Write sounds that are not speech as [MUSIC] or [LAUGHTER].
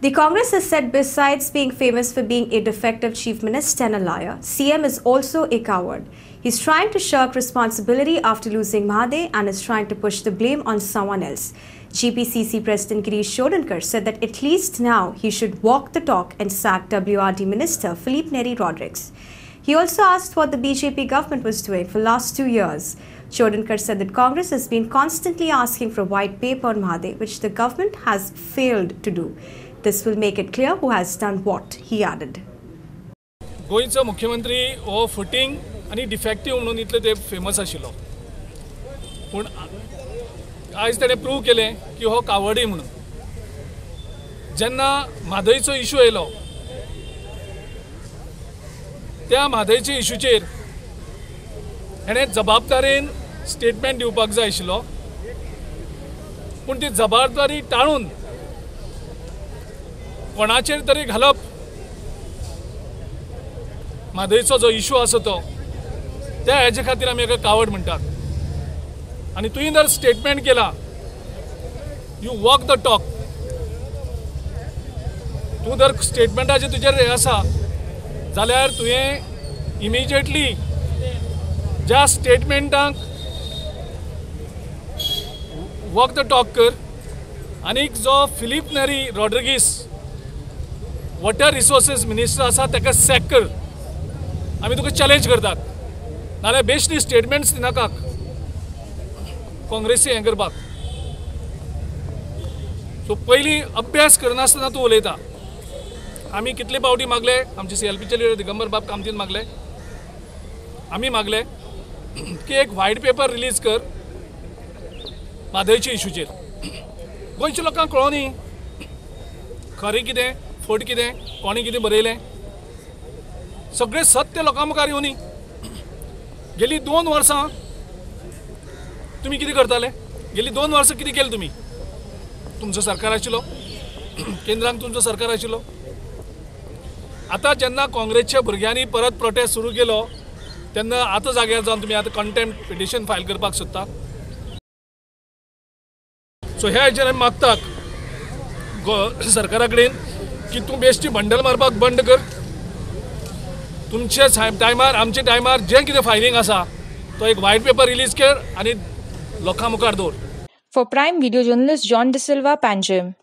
The Congress has said besides being famous for being a defective chief minister and a liar, CM is also a coward. He's trying to shirk responsibility after losing Mahadev and is trying to push the blame on someone else. GPCC President Girish Shodankar said that at least now he should walk the talk and sack WRD Minister Philippe Neri Rodriguez. He also asked what the BJP government was doing for last two years. Shodankar said that Congress has been constantly asking for a white paper on Mahadev, which the government has failed to do. This will make it clear who has done what, he added. गोंयचो मुख्यमंत्री हो फुटींग आनी defective म्हणून इतले ते famous आशिल्लो पूण आयज ताणें प्रूव केलें की हो कावडी म्हणून. जेन्ना म्हादयचो इशू येयलो त्या म्हादयच्या इशूचेर हेणें जबाबदारेन स्टेटमेंट दिवपाक जाय आशिल्लो पूण ती जबाबदारी टाळून कोणाचेर तरी घालप. म्हादयचो जो इशू आसा तो त्या हेजे खातीर आमी हेका कावड म्हणटात आनी तुवें जर स्टेटमेंट केला यू वॉक द टॉक तूं जर स्टेटमेंटाचेर तुजेर हे आसा जाल्यार तुवें इमिजिएटली ज्या स्टेटमेंटाक वॉक द टॉक कर आनीक जो Filipe Neri Rodrigues water resources minister आसा ताका सॅक कर. आमी तुका चॅलेंज करतात. नाल्यार बेश्टी स्टेटमेंट्स दिनाकाक. काँग्रेसी हें करपाक सो पयलीं अभ्यास करनासतना तूं उलयता. आमी कितले पावटी मागले? आमचे सी एल पीचे लिडर दिगंबर बाब कामतीन मागले. आमी मागले की एक व्हायट पेपर रिलीज कर. म्हादयच्या इशूचेर गोंयच्या लोकांक कळो न्ही खरें कितें? फट कितें कोणी कितें बरयलें? सगळें सत्य लोकां मुखार येवनी. गेलीं दोन वर्सां तुमी कितें करताले? गेलीं दोन वर्सां कितें केलें तुमी तुमचो सरकार आशिल्लो. [CLEARS THROAT] केंद्रांत तुमचो सरकार आशिल्लो. आतां जेन्ना काँग्रेसच्या भुरग्यांनी परत प्रोटेस्ट सुरू केलो तेन्ना आतां जाग्यार जावन तुमी आतां कंटेंट पिटिशन फायल करपाक सोदता. सो ह्या हेजेर आमी मागतात सरकारा कडेन की तूं बेश्टी बंडल मारपाक बंद कर. तुमचे टायमार आमचे टायमार जें कितें फायलींग आसा तो एक व्हायट पेपर रिलीज कर आनी लोकां मुखार दवर. For prime video journalist John D'Silva Silva,